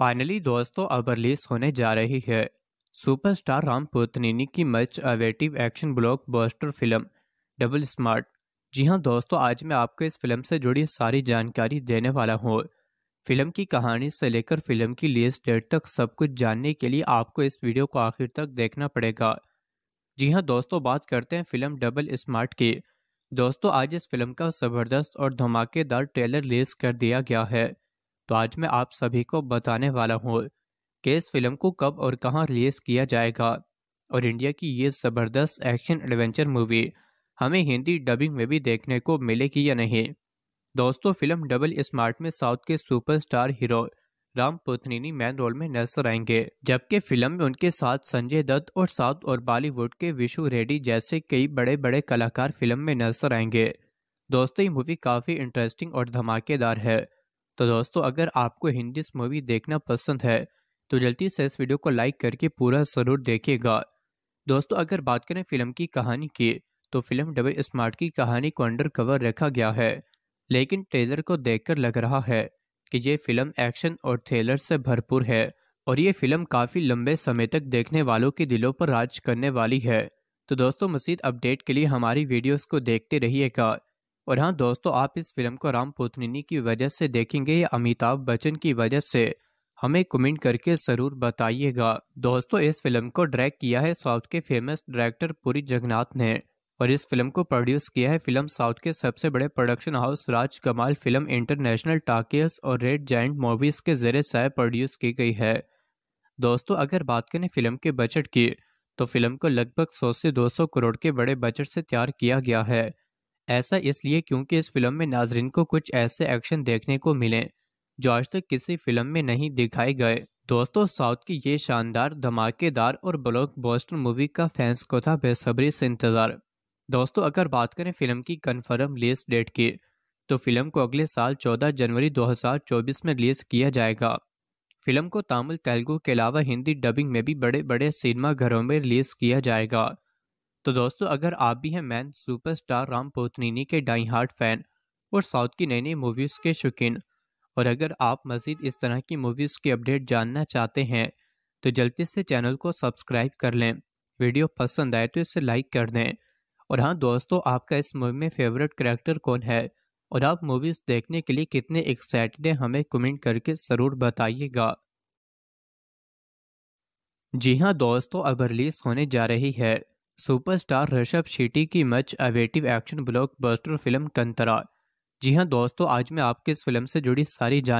Finally दोस्तों अब release होने जा रही है। सुपरस्टार राम पुतनीनी की much awaited action blockbuster film, double smart. जी हाँ दोस्तों, आज मैं आपको इस फ़िल्म से जुड़ी सारी जानकारी देने वाला हूँ। फ़िल्म की कहानी से लेकर फ़िल्म की रिलीज़ डेट तक सब कुछ जानने के लिए आपको इस वीडियो को आखिर तक देखना पड़ेगा। जी हाँ दोस्तों, बात करते हैं फ़िल्म डबल स्मार्ट की। दोस्तों, आज इस फ़िल्म का ज़बरदस्त और धमाकेदार ट्रेलर रिलीज़ कर दिया गया है। तो आज मैं आप सभी को बताने वाला हूँ कि इस फ़िल्म को कब और कहाँ रिलीज़ किया जाएगा। और इंडिया की ये ज़बरदस्त एक्शन एडवेंचर मूवी हमें हिंदी डबिंग में भी देखने को मिलेगी या नहीं? दोस्तों फ़िल्म डबल स्मार्ट में साउथ के superstar hero Ram Pothineni main role में नज़र आएँगे, जबकि फ़िल्म में उनके साथ संजय दत्त और साउथ और बॉलीवुड के विशु रेड्डी जैसे कई बड़े बड़े कलाकार फ़िल्म में नज़र आएँगे। दोस्तों, ये मूवी काफ़ी इंटरेस्टिंग और धमाकेदार है। तो दोस्तों, अगर आपको हिंदी मूवी देखना पसंद है तो जल्दी से इस वीडियो को लाइक करके पूरा ज़रूर देखिएगा। दोस्तों, अगर बात करें फ़िल्म की कहानी की तो फ़िल्म डबल स्मार्ट की कहानी को अंडर कवर रखा गया है, लेकिन ट्रेलर को देखकर लग रहा है कि ये फ़िल्म एक्शन और थ्रिलर से भरपूर है और ये फ़िल्म काफ़ी लंबे समय तक देखने वालों के दिलों पर राज करने वाली है। तो दोस्तों, मजीद अपडेट के लिए हमारी वीडियोस को देखते रहिएगा। और हाँ दोस्तों, आप इस फ़िल्म को राम पोतनी की वजह से देखेंगे या अमिताभ बच्चन की वजह से, हमें कमेंट करके ज़रूर बताइएगा। दोस्तों, इस फ़िल्म को डायरेक्ट किया है साउथ के फ़ेमस डायरेक्टर पुरी जगन्नाथ ने और इस फ़िल्म को प्रोड्यूस किया है फ़िल्म साउथ के सबसे बड़े प्रोडक्शन हाउस राज कमाल फ़िल्म इंटरनेशनल टाकियस और रेड जैंट मूवीज़ के ज़रिए से प्रोड्यूस की गई है। दोस्तों, अगर बात करें फ़िल्म के बजट की तो फ़िल्म को लगभग 100 से 200 करोड़ के बड़े बजट से तैयार किया गया है। ऐसा इसलिए क्योंकि इस फ़िल्म में नाजरीन को कुछ ऐसे एक्शन देखने को मिले, जो आज तक किसी फ़िल्म में नहीं दिखाए गए। दोस्तों, साउथ की ये शानदार, धमाकेदार और ब्लॉक बॉस्टर मूवी का फैंस को था बेसब्री से इंतज़ार। दोस्तों, अगर बात करें फ़िल्म की कन्फर्म रिलीज़ डेट की तो फ़िल्म को अगले साल 14 जनवरी 2024 में रिलीज़ किया जाएगा। फ़िल्म को तमिल, तेलुगु के अलावा हिंदी डबिंग में भी बड़े बड़े सिनेमा घरों में रिलीज़ किया जाएगा। तो दोस्तों, अगर आप भी हैं मैन सुपरस्टार राम पोतनीनी के डाई हार्ट फ़ैन और साउथ की नई नई मूवीज़ के शौकीन, और अगर आप मज़ीद इस तरह की मूवीज़ की अपडेट जानना चाहते हैं तो जल्दी से चैनल को सब्सक्राइब कर लें। वीडियो पसंद आए तो इसे लाइक कर दें। और हाँ दोस्तों, आपका इस मूवी में फेवरेट करेक्टर कौन है? और आप मूवीज़ देखने के लिए कितने एक्साइटेड हैं, हमें कमेंट करके ज़रूर बताइएगा। जी हाँ दोस्तों, अब रिलीज़ होने जा रही है। सुपरस्टार ऋषभ शेट्टी की much awaited action blockbuster film Kantara जी हाँ दोस्तों, आज मैं आपके इस फ़िल्म से जुड़ी सारी जान